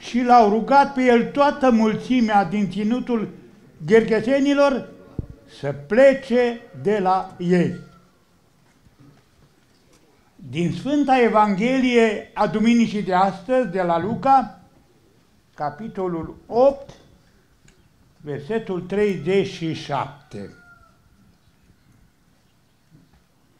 și l-au rugat pe el toată mulțimea din ținutul gherghesenilor să plece de la ei. Din Sfânta Evanghelie a Duminicii de astăzi, de la Luca, capitolul 8, versetul 37.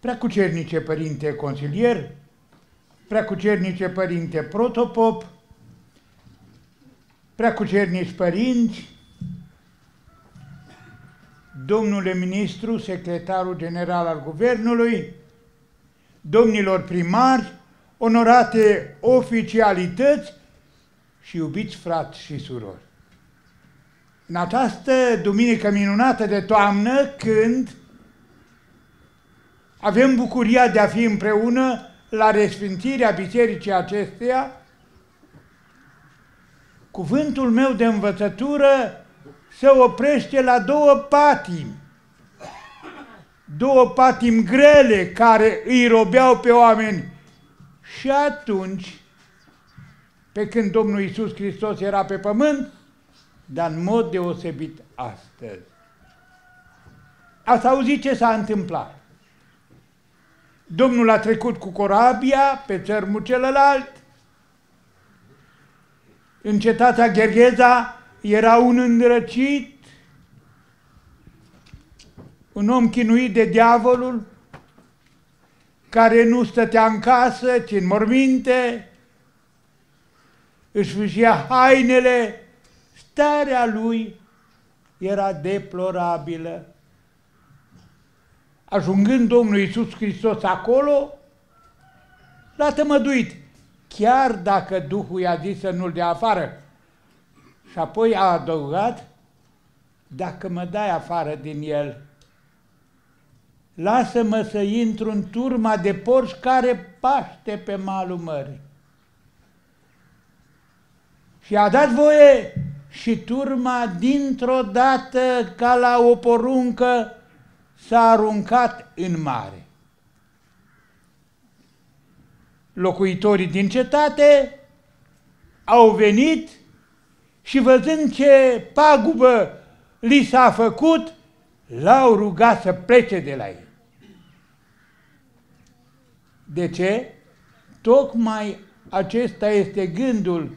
Preacucernice Părinte Consilier, Preacucernice Părinte Protopop, Preacucernici Părinți, Domnule Ministru, Secretarul General al Guvernului, domnilor primari, onorate oficialități și iubiți frați și surori. În această duminică minunată de toamnă, când avem bucuria de a fi împreună la resfințirea bisericii acesteia, cuvântul meu de învățătură se oprește la două patimi. Două patimi grele care îi robeau pe oameni. Și atunci, pe când Domnul Isus Hristos era pe pământ, dar în mod deosebit astăzi. Ați auzit ce s-a întâmplat. Domnul a trecut cu corabia pe țărmul celălalt. În cetatea Ghergheza era un îndrăcit, un om chinuit de diavolul, care nu stătea în casă, ci în morminte, își fâșia hainele, starea lui era deplorabilă. Ajungând Domnul Iisus Hristos acolo, l-a tămăduit, chiar dacă Duhul i-a zis să nu-l dea afară. Și apoi a adăugat, dacă mă dai afară din el, lasă-mă să intru în turma de porci care paște pe malul mării. Și a dat voie și turma dintr-o dată ca la o poruncă s-a aruncat în mare. Locuitorii din cetate au venit și văzând ce pagubă li s-a făcut, l-au rugat să plece de la el. De ce? Tocmai acesta este gândul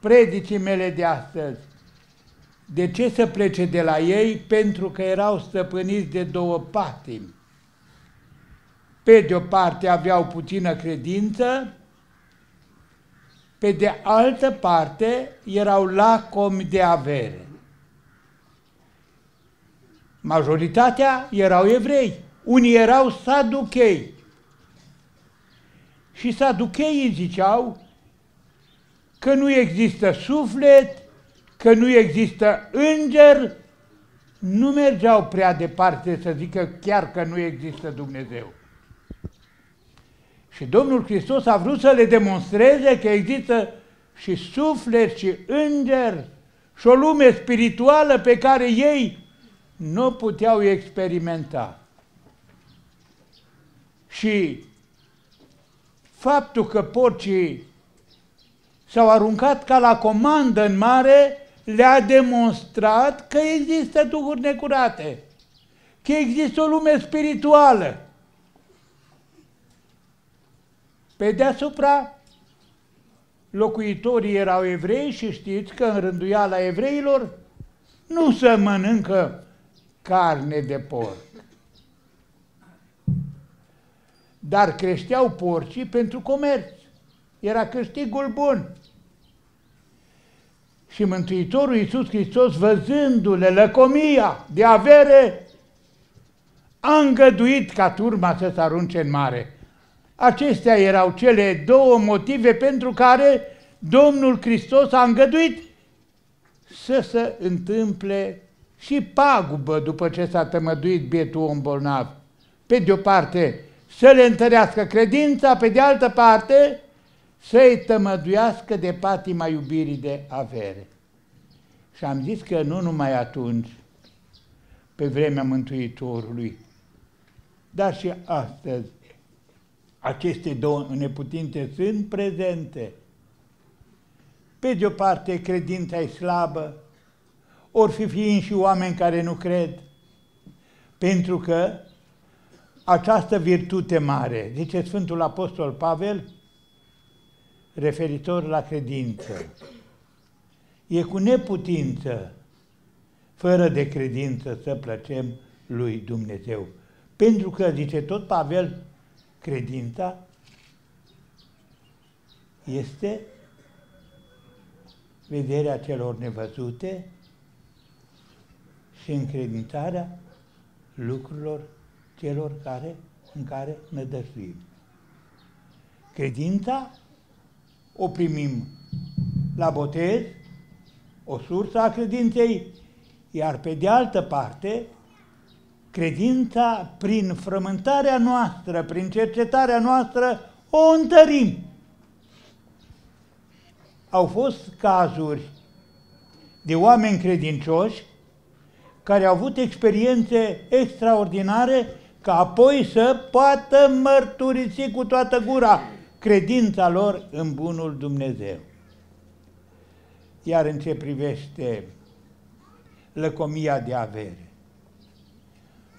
predicii mele de astăzi. De ce să plece de la ei? Pentru că erau stăpâniți de două patimi. Pe de o parte aveau puțină credință, pe de altă parte erau lacomi de avere. Majoritatea erau evrei, unii erau saduchei. Și saducheii ziceau că nu există suflet, că nu există înger, nu mergeau prea departe să zică chiar că nu există Dumnezeu. Și Domnul Hristos a vrut să le demonstreze că există și suflet și înger și o lume spirituală pe care ei nu puteau experimenta. Și faptul că porcii s-au aruncat ca la comandă în mare le-a demonstrat că există duhuri necurate, că există o lume spirituală. Pe deasupra, locuitorii erau evrei și știți că în rânduiala evreilor nu se mănâncă carne de porc. Dar creșteau porcii pentru comerț. Era câștigul bun. Și Mântuitorul Iisus Hristos, văzându-le lăcomia de avere, a îngăduit ca turma să se arunce în mare. Acestea erau cele două motive pentru care Domnul Hristos a îngăduit să se întâmple și pagubă după ce s-a tămăduit bietul om bolnav. Pe de o parte, să le întărească credința, pe de altă parte, să-i tămăduiască de patima iubirii de avere. Și am zis că nu numai atunci, pe vremea Mântuitorului, dar și astăzi, aceste două neputinte sunt prezente. Pe de o parte, credința e slabă, ori fi fiind și oameni care nu cred, pentru că această virtute mare, zice Sfântul Apostol Pavel, referitor la credință, e cu neputință, fără de credință, să plăcem lui Dumnezeu. Pentru că, zice tot Pavel, credința este vederea celor nevăzute și încredințarea lucrurilor celor care, în care ne dăsuim. Credința o primim la botez, o sursă a credinței, iar pe de altă parte, credința prin frământarea noastră, prin cercetarea noastră, o întărim. Au fost cazuri de oameni credincioși care au avut experiențe extraordinare ca apoi să poată mărturisi cu toată gura credința lor în bunul Dumnezeu. Iar în ce privește lăcomia de avere,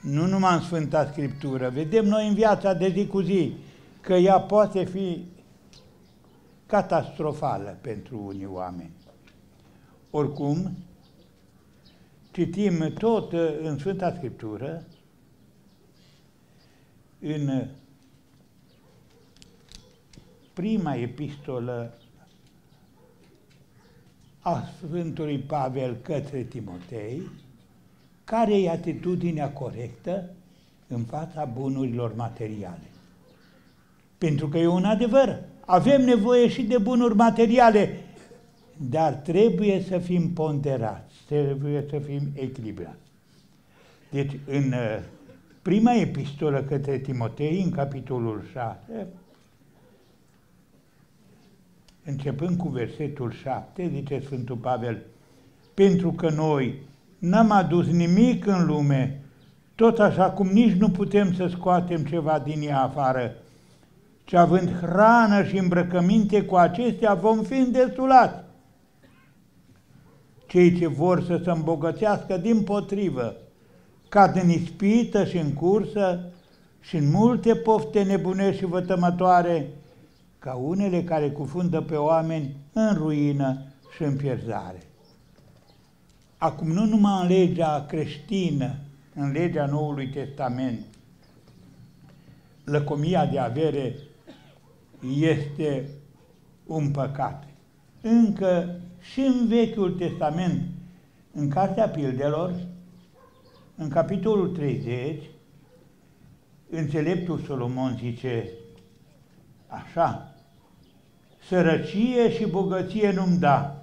nu numai în Sfânta Scriptură, vedem noi în viața de zi cu zi că ea poate fi catastrofală pentru unii oameni. Oricum, citim tot în Sfânta Scriptură, în prima epistolă a Sfântului Pavel către Timotei, care e atitudinea corectă în fața bunurilor materiale. Pentru că e un adevăr, avem nevoie și de bunuri materiale, dar trebuie să fim ponderați, trebuie să fim echilibrați. Deci, în uh, prima epistolă către Timotei, în capitolul 6, începând cu versetul 7, zice Sfântul Pavel, pentru că noi n-am adus nimic în lume, tot așa cum nici nu putem să scoatem ceva din ea afară, ci având hrană și îmbrăcăminte cu acestea vom fi îndestulați. Cei ce vor să se îmbogățească din potrivă, cad în ispită și în cursă și în multe pofte nebunești și vătămătoare, ca unele care cufundă pe oameni în ruină și în pierzare. Acum nu numai în legea creștină, în legea Noului Testament, lăcomia de avere este un păcat. Încă și în Vechiul Testament, în Cartea Pildelor, în capitolul 30, înțeleptul Solomon zice așa, sărăcie și bogăție nu-mi da,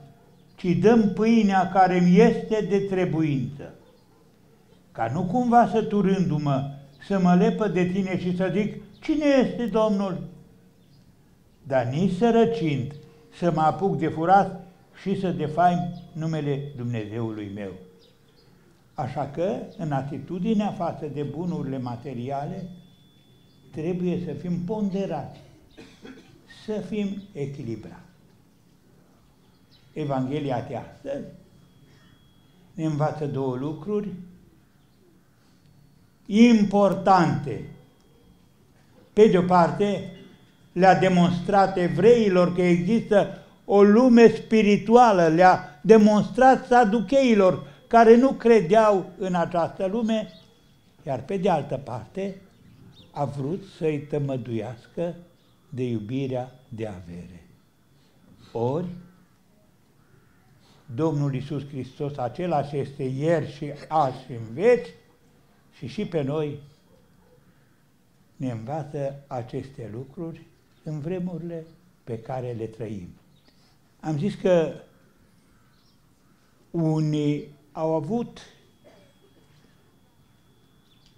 ci dăm pâinea care mi este de trebuință. Ca nu cumva săturându-mă să mă lepă de tine și să zic, cine este Domnul? Dar nici sărăcind să mă apuc de furat și să defaim numele Dumnezeului meu. Așa că, în atitudinea față de bunurile materiale, trebuie să fim ponderați, să fim echilibrați. Evanghelia de astăzi ne învață două lucruri importante. Pe de o parte, le-a demonstrat evreilor că există o lume spirituală, le-a demonstrat saducheilor care nu credeau în această lume, iar pe de altă parte a vrut să-i tămăduiască de iubirea de avere. Ori, Domnul Isus Hristos același este ieri și azi și în veci și și pe noi ne învață aceste lucruri în vremurile pe care le trăim. Am zis că unii au avut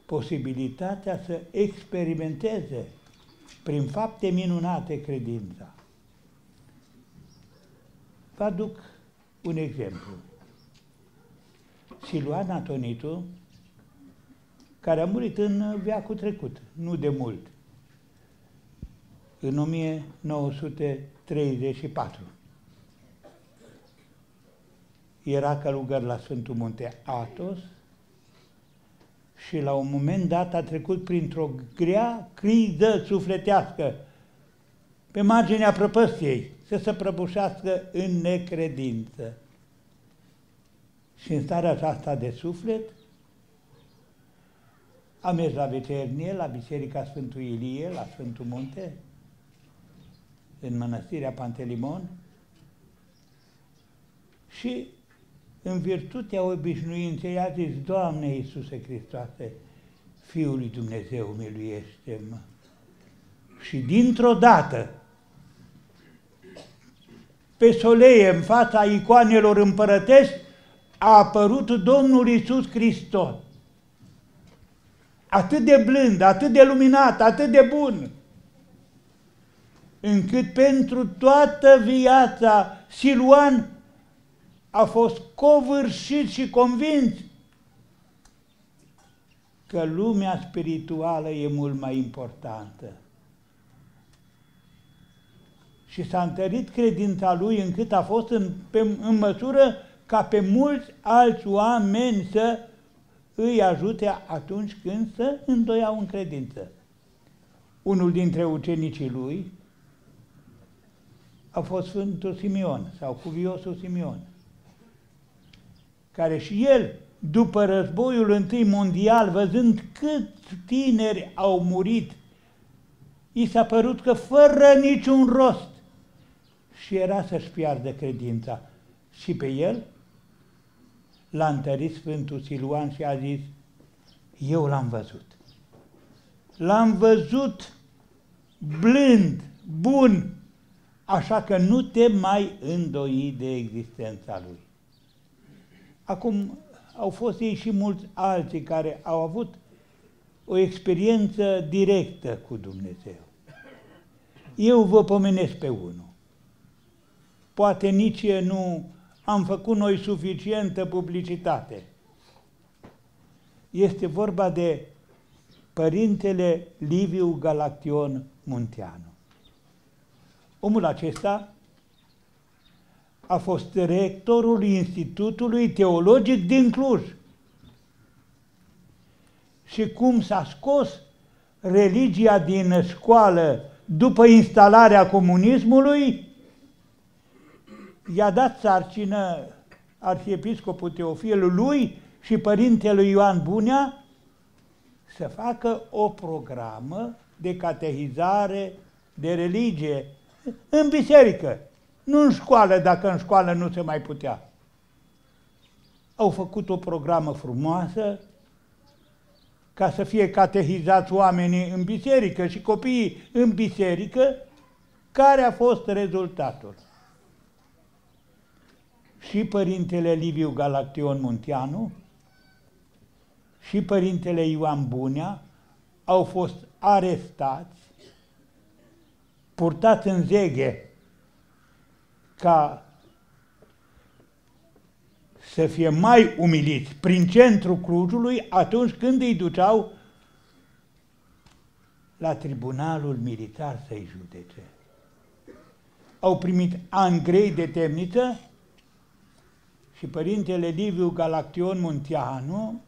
posibilitatea să experimenteze prin fapte minunate credința. Vă aduc un exemplu. Siluan Atonitu, care a murit în viacul trecut, nu de mult, în 1934. era călugăr la Sfântul Munte Atos și la un moment dat a trecut printr-o grea criză sufletească pe marginea prăpăstiei, să se prăbușească în necredință. Și în starea aceasta de suflet, am mers la vecernie, la Biserica Sfântul Ilie, la Sfântul Munte, în mănăstirea Pantelimon și în virtutea obișnuinței a zis, Doamne Iisuse Hristoase, Fiul lui Dumnezeu, miluiește-mă. Și dintr-o dată, pe soleie, în fața icoanelor împărătești, a apărut Domnul Iisus Hristos. Atât de blând, atât de luminat, atât de bun, încât pentru toată viața Siluan a fost covârșit și convins că lumea spirituală e mult mai importantă. Și s-a întărit credința lui încât a fost în, pe, în măsură ca pe mulți alți oameni să îi ajute atunci când să îndoiau în credință. Unul dintre ucenicii lui a fost Sfântul Simeon sau Cuviosul Simeon care și el, după războiul întâi mondial, văzând cât tineri au murit, i s-a părut că fără niciun rost și era să-și piardă credința. Și pe el l-a întărit Sfântul Siluan și a zis, eu l-am văzut. L-am văzut blând, bun, așa că nu te mai îndoi de existența lui. Acum, au fost ei și mulți alții care au avut o experiență directă cu Dumnezeu. Eu vă pomenesc pe unul. Poate nici nu am făcut noi suficientă publicitate. Este vorba de Părintele Liviu Galaction Munteanu. Omul acesta a fost rectorul Institutului Teologic din Cluj. Și cum s-a scos religia din școală după instalarea comunismului, i-a dat sarcină arhiepiscopul Teofil lui și părintele Ioan Bunea să facă o programă de catehizare de religie în biserică. Nu în școală, dacă în școală nu se mai putea. Au făcut o programă frumoasă ca să fie catehizați oamenii în biserică și copiii în biserică, care a fost rezultatul. Și părintele Liviu Galaction Munteanu și părintele Ioan Bunea au fost arestați, purtați în zeghe ca să fie mai umiliți prin centrul Clujului atunci când îi duceau la tribunalul militar să-i judece. Au primit ani grei de temniță și părintele Liviu Galaction Munteanu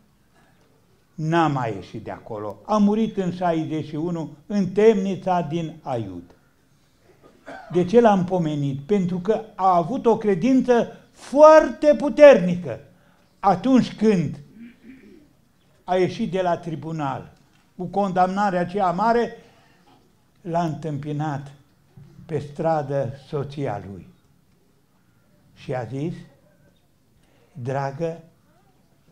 n-a mai ieșit de acolo. A murit în 61 în temnița din Aiud. De ce l-am pomenit? Pentru că a avut o credință foarte puternică atunci când a ieșit de la tribunal cu condamnarea aceea mare, l-a întâmpinat pe stradă soția lui și a zis, dragă,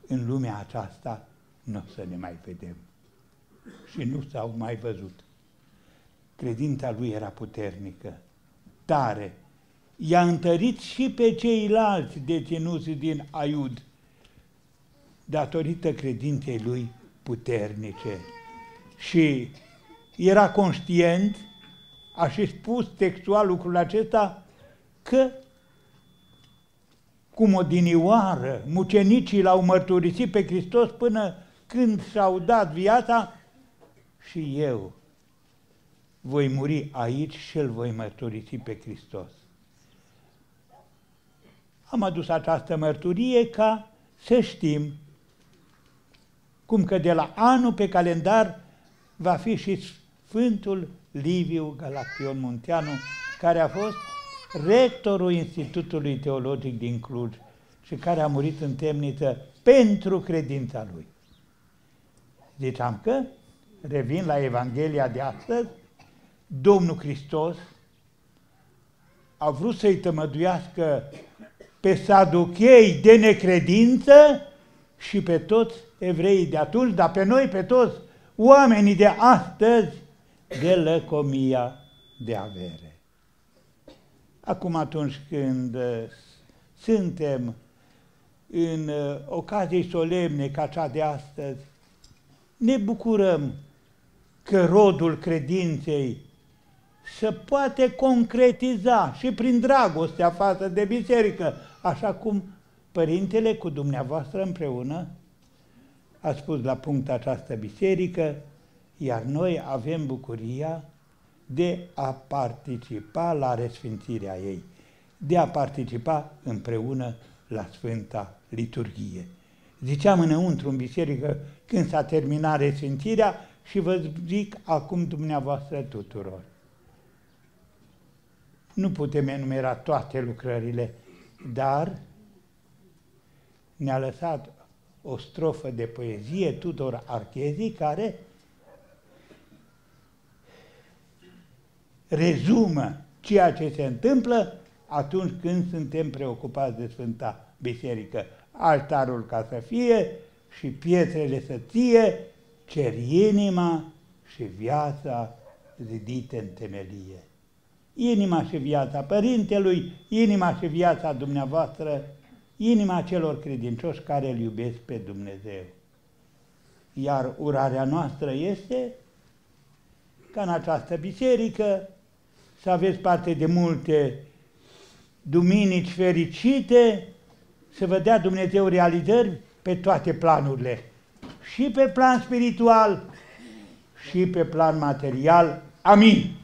în lumea aceasta nu o să ne mai vedem. Și nu s-au mai văzut. Credința lui era puternică, tare. I-a întărit și pe ceilalți deținuți din Aiud, datorită credinței lui puternice. Și era conștient, a și spus textual lucrul acesta, că cum o dinioară, mucenicii l-au mărturisit pe Hristos până când și-au dat viața și eu voi muri aici și îl voi mărturisi pe Hristos. am adus această mărturie ca să știm cum că de la anul pe calendar va fi și Sfântul Liviu Galaction Munteanu, care a fost rectorul Institutului Teologic din Cluj și care a murit în temniță pentru credința lui. Ziceam că, revin la Evanghelia de astăzi, Domnul Hristos a vrut să-i tămăduiască pe saduchei de necredință și pe toți evreii de atunci, dar pe noi, pe toți oamenii de astăzi, de lăcomia de avere. Acum atunci când uh, suntem în uh, ocazii solemne ca cea de astăzi, ne bucurăm că rodul credinței se poate concretiza și prin dragostea față de biserică, așa cum Părintele cu dumneavoastră împreună a spus la punct această biserică, iar noi avem bucuria de a participa la resfințirea ei, de a participa împreună la Sfânta Liturghie. Ziceam înăuntru în biserică când s-a terminat resfințirea și vă zic acum dumneavoastră tuturor. Nu putem enumera toate lucrările, dar ne-a lăsat o strofă de poezie Tudor Archezi care rezumă ceea ce se întâmplă atunci când suntem preocupați de Sfânta Biserică. Altarul ca să fie și pietrele să ție, cer inima și viața zidite în temelie. Inima și viața Părintelui, inima și viața dumneavoastră, inima celor credincioși care îl iubesc pe Dumnezeu. Iar urarea noastră este ca în această biserică să aveți parte de multe duminici fericite, să vă dea Dumnezeu realizări pe toate planurile, și pe plan spiritual, și pe plan material. Amin.